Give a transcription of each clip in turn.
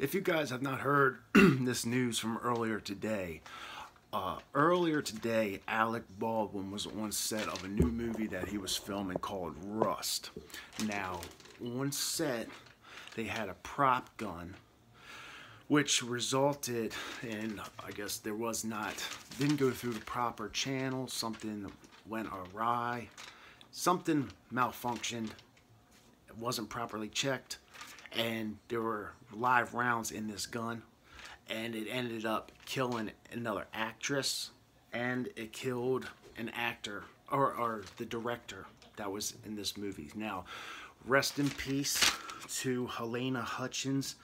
if you guys have not heard this news from earlier today, uh, earlier today, Alec Baldwin was on set of a new movie that he was filming called Rust. Now, on set, they had a prop gun, which resulted in, I guess there was not, didn't go through the proper channel, something went awry, something malfunctioned, it wasn't properly checked, and there were live rounds in this gun and it ended up killing another actress and it killed an actor or, or the director that was in this movie. Now rest in peace to Helena Hutchins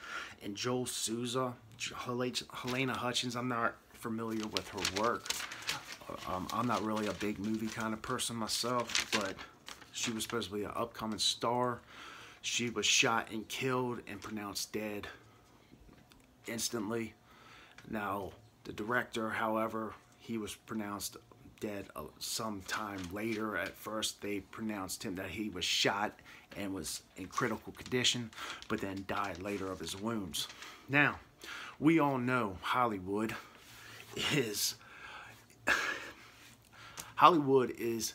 and Joel Souza. Helena Hutchins I'm not familiar with her work. Um, I'm not really a big movie kind of person myself but she was supposed to be an upcoming star she was shot and killed and pronounced dead instantly. Now, the director, however, he was pronounced dead uh, some time later. At first, they pronounced him that he was shot and was in critical condition, but then died later of his wounds. Now, we all know Hollywood is Hollywood is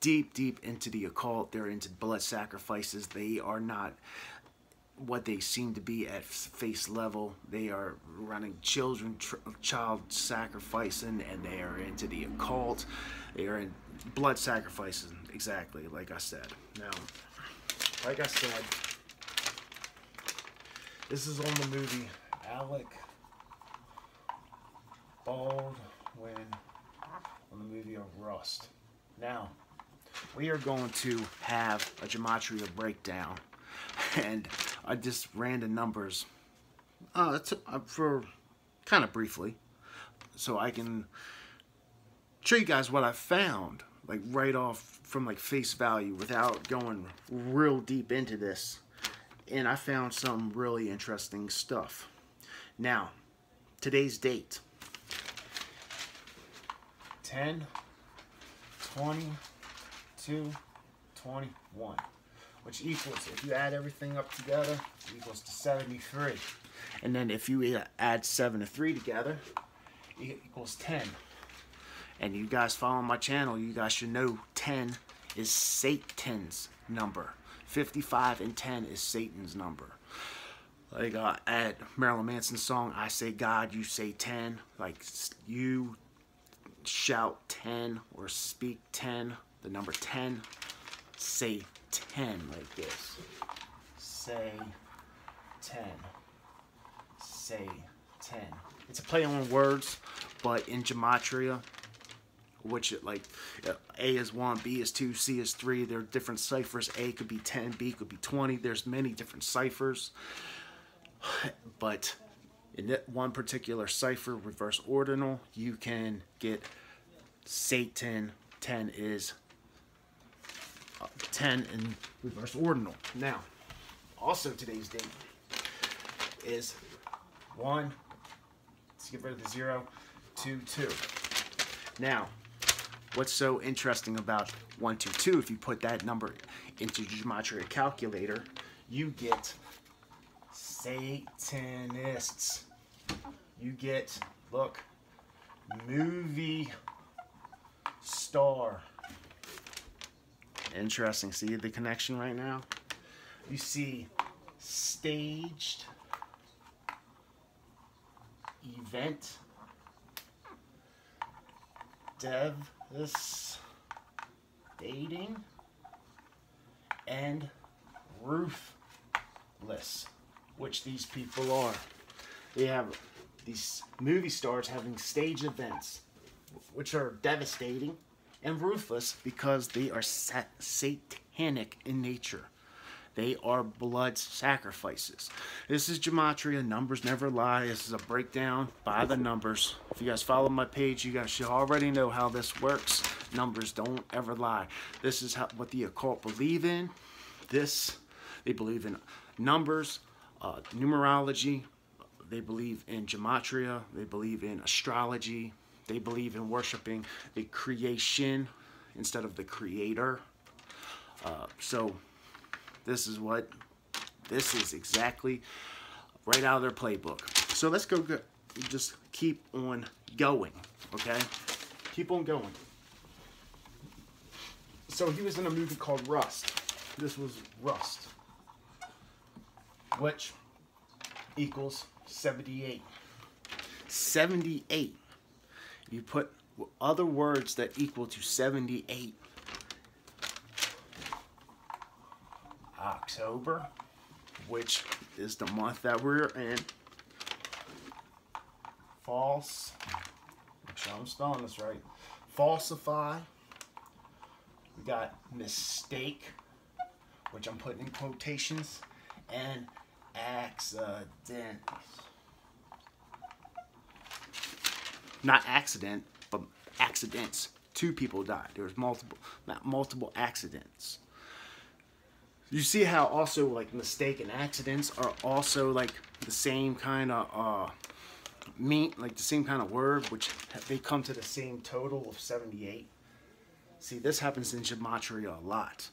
deep, deep into the occult. They're into blood sacrifices. They are not what they seem to be at face level. They are running children, child sacrificing, and they are into the occult. They are in blood sacrifices, exactly like I said. Now, like I said, this is on the movie Alec Baldwin on the movie of Rust. Now, we are going to have a gematria breakdown. And I just ran the numbers uh, uh, for kind of briefly so I can show you guys what I found like right off from like face value without going real deep into this. And I found some really interesting stuff. Now today's date. 10 20 2, 21, which equals, if you add everything up together, equals to 73. And then if you add 7 to 3 together, it equals 10. And you guys follow my channel, you guys should know 10 is Satan's number. 55 and 10 is Satan's number. Like uh, at Marilyn Manson's song, I say God, you say 10. Like you shout 10 or speak 10 the number 10, say 10 like this. Say 10. Say 10. It's a play on words, but in gematria, which it like A is 1, B is 2, C is 3. There are different ciphers. A could be 10, B could be 20. There's many different ciphers. But in that one particular cipher, reverse ordinal, you can get Satan. 10 is 10 in reverse ordinal. Now, also today's date is 1, let's get rid of the 0, 2, 2. Now, what's so interesting about 1, 2, 2, if you put that number into Gematria Calculator, you get Satanists. You get, look, movie star. Interesting. See the connection right now? You see staged event dev this dating and ruthless which these people are they have these movie stars having stage events which are devastating and ruthless because they are satanic in nature. They are blood sacrifices. This is Gematria. Numbers never lie. This is a breakdown by the numbers. If you guys follow my page, you guys should already know how this works. Numbers don't ever lie. This is how, what the occult believe in. This, they believe in numbers, uh, numerology. They believe in Gematria. They believe in astrology. They believe in worshiping the creation instead of the creator. Uh, so this is what, this is exactly right out of their playbook. So let's go, go just keep on going, okay? Keep on going. So he was in a movie called Rust. This was Rust, which equals 78. 78. You put other words that equal to 78. October, which is the month that we're in. False. Make sure I'm spelling this right. Falsify. We got mistake, which I'm putting in quotations, and accident. Not accident, but accidents. Two people died. There was multiple, multiple accidents. You see how also like mistaken accidents are also like the same kind of uh, mean, like the same kind of word, which they come to the same total of 78. See, this happens in gematria a lot,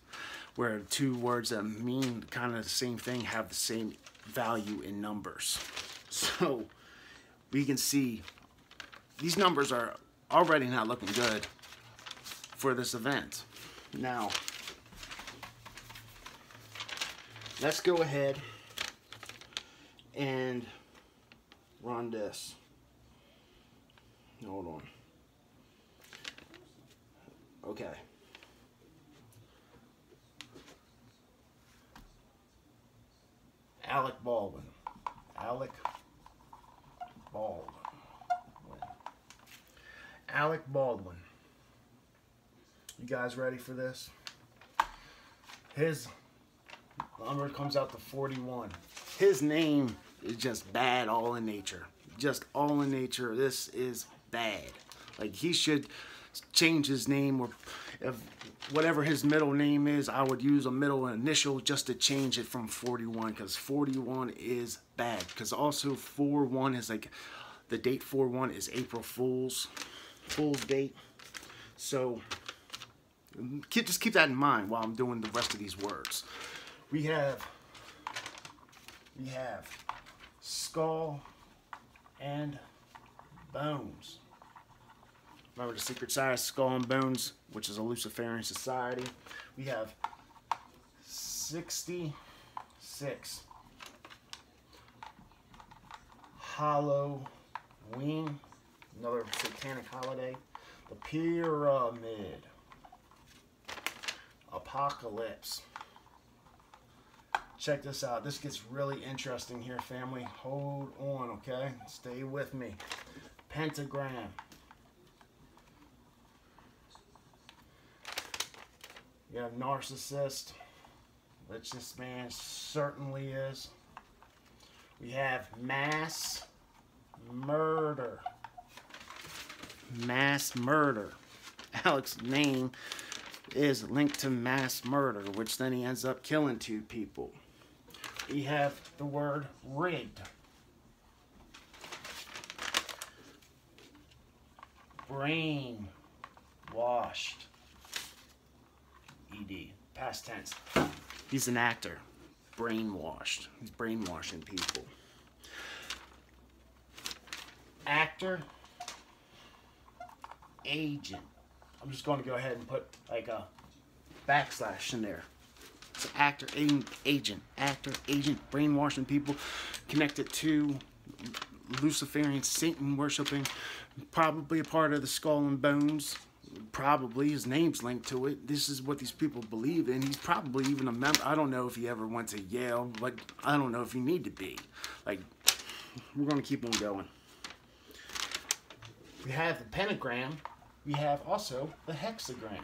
where two words that mean kind of the same thing have the same value in numbers. So we can see these numbers are already not looking good for this event. Now, let's go ahead and run this. Hold on. Okay. Alec Baldwin. Alec Baldwin. Alec Baldwin. You guys ready for this? His number comes out to 41. His name is just bad all in nature. Just all in nature. This is bad. Like he should change his name or if whatever his middle name is, I would use a middle initial just to change it from 41 because 41 is bad. Because also 4-1 is like, the date 4-1 is April Fool's, Fool's date. So just keep that in mind while I'm doing the rest of these words. We have, we have skull and bones. Remember the secret side Skull and Bones, which is a Luciferian society. We have 66 Halloween, another satanic holiday. The Pyramid. Apocalypse. Check this out. This gets really interesting here, family. Hold on, okay? Stay with me. Pentagram. You have narcissist, which this man certainly is. We have mass murder. Mass murder. Alex's name is linked to mass murder, which then he ends up killing two people. We have the word rigged. Brain washed. ED, past tense. He's an actor, brainwashed. He's brainwashing people. Actor, agent. I'm just going to go ahead and put like a backslash in there. It's an actor, agent, agent, actor, agent, brainwashing people connected to Luciferian Satan worshiping, probably a part of the skull and bones probably his name's linked to it. This is what these people believe in. He's probably even a member. I don't know if he ever went to Yale, but I don't know if he need to be. Like, we're going to keep on going. We have the pentagram. We have also the hexagram,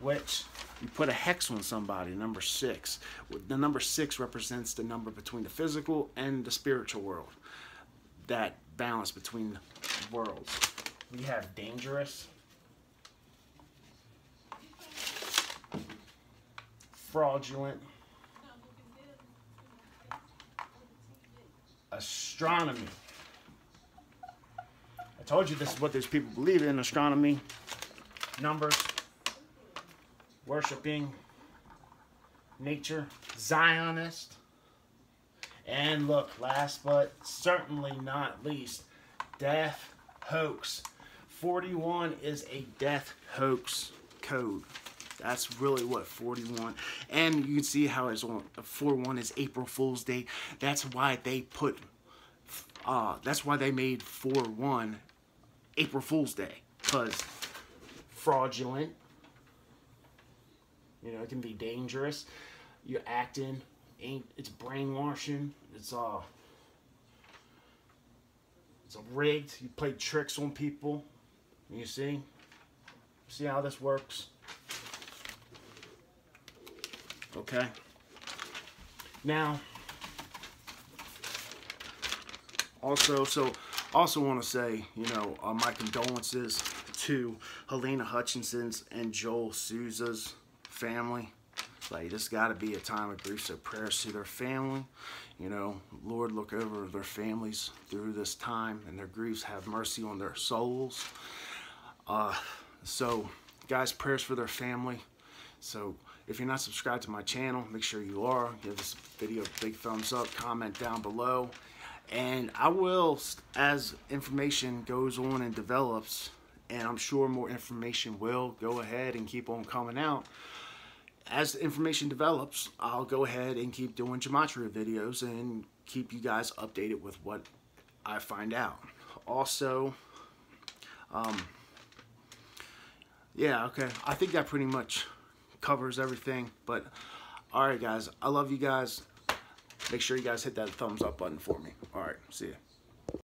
which you put a hex on somebody, number six. The number six represents the number between the physical and the spiritual world. That balance between worlds. We have dangerous, fraudulent, astronomy. Told you this is what these people believe in astronomy, numbers, worshiping nature, Zionist, And look, last but certainly not least, Death Hoax. 41 is a death hoax code. That's really what 41. And you can see how it's on 41 is April Fool's Day. That's why they put uh that's why they made 41 April Fool's Day cuz fraudulent. You know, it can be dangerous. You're acting ain't it's brainwashing. It's uh it's a rigged. You play tricks on people. You see? See how this works? Okay. Now, also, so also want to say, you know, uh, my condolences to Helena Hutchinson's and Joel Souza's family. Like, this got to be a time of grief, so prayers to their family. You know, Lord, look over their families through this time and their griefs. Have mercy on their souls. Uh, so, guys, prayers for their family. So, if you're not subscribed to my channel, make sure you are. Give this video a big thumbs up, comment down below. And I will, as information goes on and develops, and I'm sure more information will go ahead and keep on coming out as the information develops, I'll go ahead and keep doing gematria videos and keep you guys updated with what I find out. Also, um, yeah, okay, I think that pretty much covers everything. But, alright guys, I love you guys. Make sure you guys hit that thumbs up button for me. Alright, see ya.